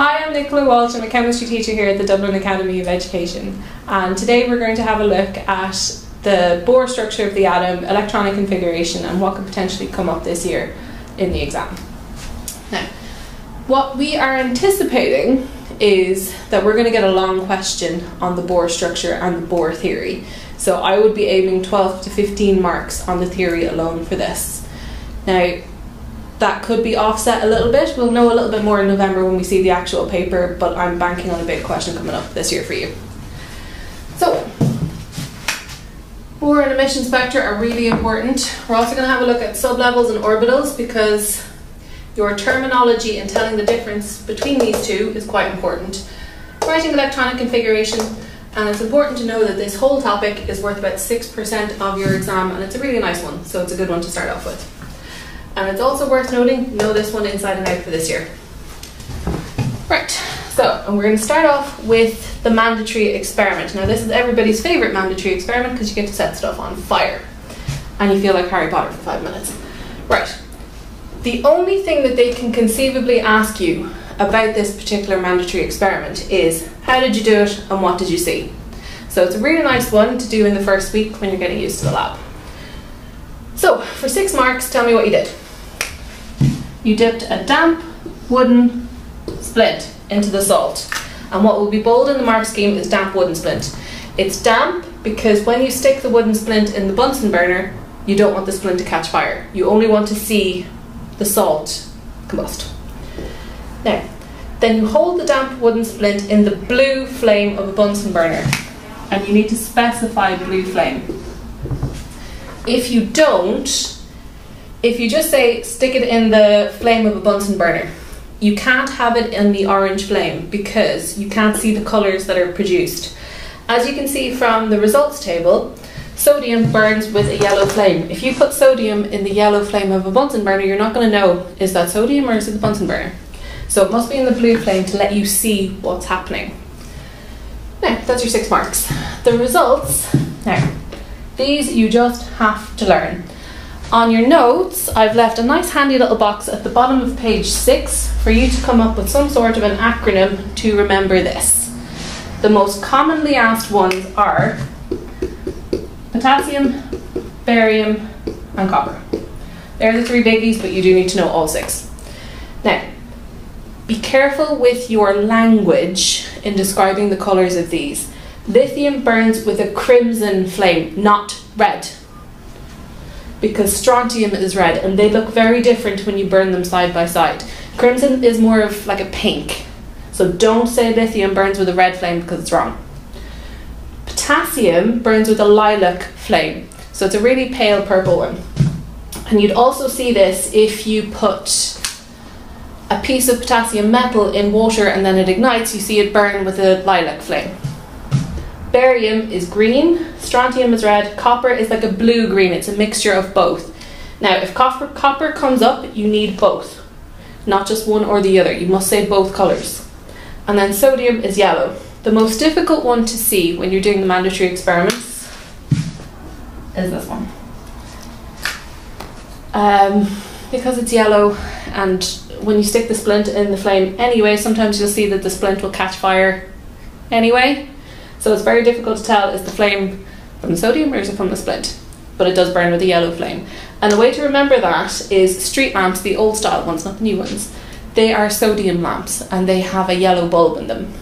Hi, I'm Nichola Walsh. I'm a chemistry teacher here at the Dublin Academy of Education. And today we're going to have a look at the Bohr structure of the atom, electronic configuration, and what could potentially come up this year in the exam. Now, what we are anticipating is that we're going to get a long question on the Bohr structure and the Bohr theory. So I would be aiming 12 to 15 marks on the theory alone for this. Now, that could be offset a little bit. We'll know a little bit more in November when we see the actual paper, but I'm banking on a big question coming up this year for you. So, Bohr and emission spectra are really important. We're also going to have a look at sublevels and orbitals because your terminology and telling the difference between these two is quite important. Writing electronic configuration, and it's important to know that this whole topic is worth about 6% of your exam, and it's a really nice one, so it's a good one to start off with. And it's also worth noting, know this one inside and out for this year. Right, so and we're going to start off with the mandatory experiment. Now this is everybody's favourite mandatory experiment because you get to set stuff on fire. And you feel like Harry Potter for five minutes. Right, the only thing that they can conceivably ask you about this particular mandatory experiment is how did you do it and what did you see? So it's a really nice one to do in the first week when you're getting used to the lab. So for six marks, tell me what you did you dipped a damp wooden splint into the salt. And what will be bold in the mark scheme is damp wooden splint. It's damp because when you stick the wooden splint in the Bunsen burner, you don't want the splint to catch fire. You only want to see the salt combust. Now, then you hold the damp wooden splint in the blue flame of a Bunsen burner, and you need to specify blue flame. If you don't, if you just say stick it in the flame of a Bunsen burner, you can't have it in the orange flame because you can't see the colours that are produced. As you can see from the results table, sodium burns with a yellow flame. If you put sodium in the yellow flame of a Bunsen burner, you're not going to know is that sodium or is it the Bunsen burner. So it must be in the blue flame to let you see what's happening. Now, that's your six marks. The results, now, these you just have to learn. On your notes, I've left a nice handy little box at the bottom of page 6 for you to come up with some sort of an acronym to remember this. The most commonly asked ones are potassium, barium, and copper. They're the three biggies, but you do need to know all six. Now, be careful with your language in describing the colours of these. Lithium burns with a crimson flame, not red because strontium is red and they look very different when you burn them side by side. Crimson is more of like a pink. So don't say lithium burns with a red flame because it's wrong. Potassium burns with a lilac flame. So it's a really pale purple one. And you'd also see this if you put a piece of potassium metal in water and then it ignites, you see it burn with a lilac flame. Barium is green, strontium is red, copper is like a blue green, it's a mixture of both. Now, if copper, copper comes up, you need both, not just one or the other. You must say both colours. And then sodium is yellow. The most difficult one to see when you're doing the mandatory experiments is this one. Um, because it's yellow and when you stick the splint in the flame anyway, sometimes you'll see that the splint will catch fire anyway. So it's very difficult to tell is the flame from the sodium or is it from the splint? But it does burn with a yellow flame. And the way to remember that is street lamps, the old style ones, not the new ones, they are sodium lamps and they have a yellow bulb in them.